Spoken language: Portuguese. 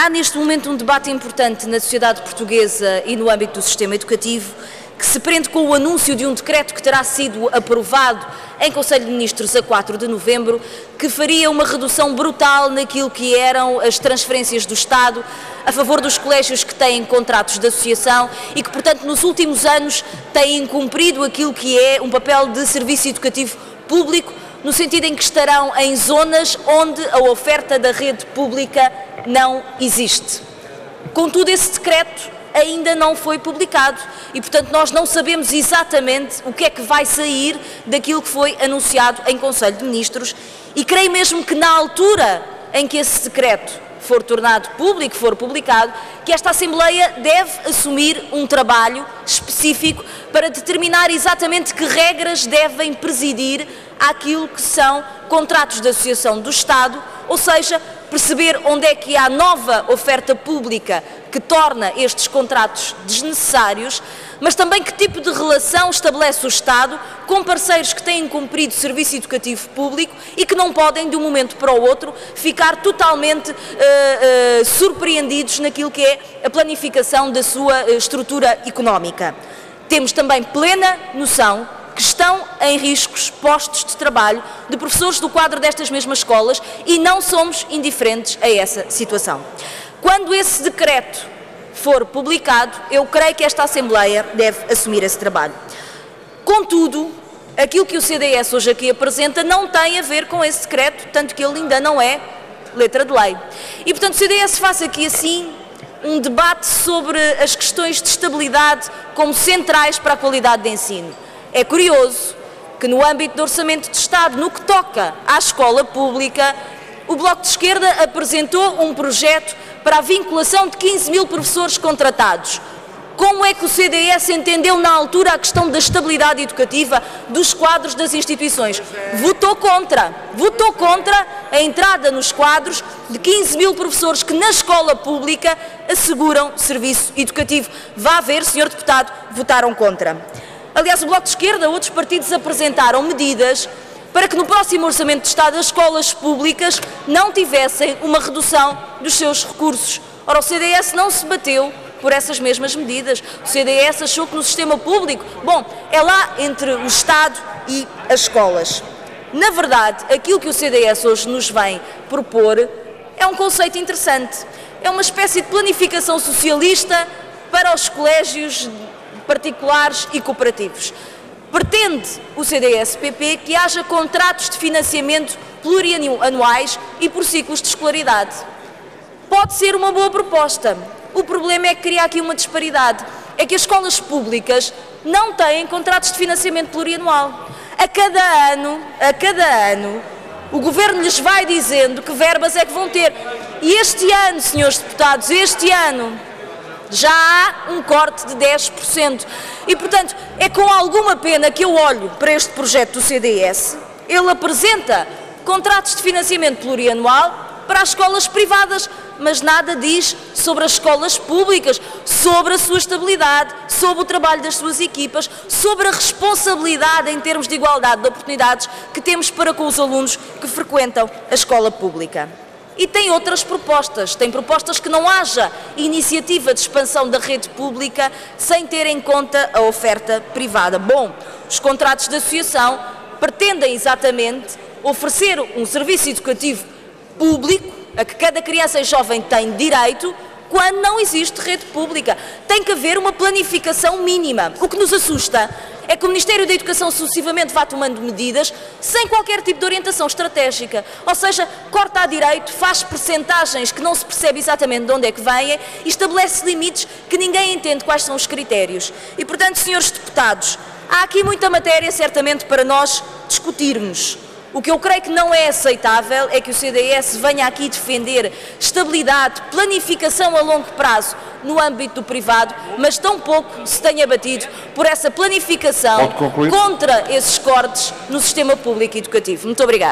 Há neste momento um debate importante na sociedade portuguesa e no âmbito do sistema educativo que se prende com o anúncio de um decreto que terá sido aprovado em Conselho de Ministros a 4 de novembro, que faria uma redução brutal naquilo que eram as transferências do Estado a favor dos colégios que têm contratos de associação e que, portanto, nos últimos anos têm cumprido aquilo que é um papel de serviço educativo público, no sentido em que estarão em zonas onde a oferta da rede pública não existe. Contudo, esse decreto ainda não foi publicado e, portanto, nós não sabemos exatamente o que é que vai sair daquilo que foi anunciado em Conselho de Ministros e creio mesmo que na altura em que esse decreto for tornado público, for publicado, que esta Assembleia deve assumir um trabalho específico para determinar exatamente que regras devem presidir àquilo que são contratos de associação do Estado, ou seja, perceber onde é que há nova oferta pública que torna estes contratos desnecessários, mas também que tipo de relação estabelece o Estado com parceiros que têm cumprido serviço educativo público e que não podem, de um momento para o outro, ficar totalmente uh, uh, surpreendidos naquilo que é a planificação da sua uh, estrutura económica. Temos também plena noção em riscos postos de trabalho de professores do quadro destas mesmas escolas e não somos indiferentes a essa situação. Quando esse decreto for publicado, eu creio que esta Assembleia deve assumir esse trabalho. Contudo, aquilo que o CDS hoje aqui apresenta não tem a ver com esse decreto, tanto que ele ainda não é letra de lei. E, portanto, o CDS faz aqui assim um debate sobre as questões de estabilidade como centrais para a qualidade de ensino. É curioso que no âmbito do Orçamento de Estado, no que toca à escola pública, o Bloco de Esquerda apresentou um projeto para a vinculação de 15 mil professores contratados. Como é que o CDS entendeu na altura a questão da estabilidade educativa dos quadros das instituições? Votou contra. Votou contra a entrada nos quadros de 15 mil professores que na escola pública asseguram serviço educativo. Vá ver, senhor deputado, votaram contra. Aliás, o Bloco de Esquerda, outros partidos apresentaram medidas para que no próximo Orçamento de Estado as escolas públicas não tivessem uma redução dos seus recursos. Ora, o CDS não se bateu por essas mesmas medidas. O CDS achou que no sistema público, bom, é lá entre o Estado e as escolas. Na verdade, aquilo que o CDS hoje nos vem propor é um conceito interessante. É uma espécie de planificação socialista para os colégios particulares e cooperativos. Pretende o CDS-PP que haja contratos de financiamento plurianuais e por ciclos de escolaridade. Pode ser uma boa proposta. O problema é que cria aqui uma disparidade. É que as escolas públicas não têm contratos de financiamento plurianual. A cada ano, a cada ano, o Governo lhes vai dizendo que verbas é que vão ter. E este ano, senhores deputados, este ano, já há um corte de 10%. E, portanto, é com alguma pena que eu olho para este projeto do CDS. Ele apresenta contratos de financiamento plurianual para as escolas privadas, mas nada diz sobre as escolas públicas, sobre a sua estabilidade, sobre o trabalho das suas equipas, sobre a responsabilidade em termos de igualdade de oportunidades que temos para com os alunos que frequentam a escola pública. E tem outras propostas. Tem propostas que não haja iniciativa de expansão da rede pública sem ter em conta a oferta privada. Bom, os contratos de associação pretendem exatamente oferecer um serviço educativo público a que cada criança e jovem tem direito quando não existe rede pública. Tem que haver uma planificação mínima. O que nos assusta é que o Ministério da Educação sucessivamente vá tomando medidas sem qualquer tipo de orientação estratégica. Ou seja, corta a direito, faz percentagens que não se percebe exatamente de onde é que vêm e estabelece limites que ninguém entende quais são os critérios. E, portanto, senhores deputados, há aqui muita matéria certamente para nós discutirmos. O que eu creio que não é aceitável é que o CDS venha aqui defender estabilidade, planificação a longo prazo no âmbito do privado, mas tão pouco se tenha batido por essa planificação contra esses cortes no sistema público educativo. Muito obrigada.